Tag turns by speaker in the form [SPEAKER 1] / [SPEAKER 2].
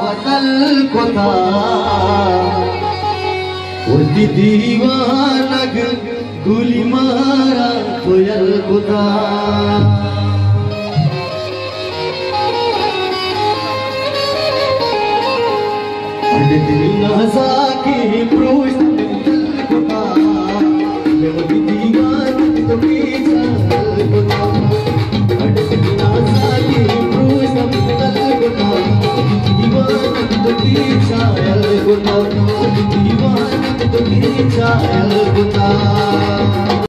[SPEAKER 1] बदल कोता उर्दी दीवानग गुली मारा कोयल कुदा नजा की प्रोश कुदा मैं उर्दी दीवान कुदा दीवान तो पीछा कुदा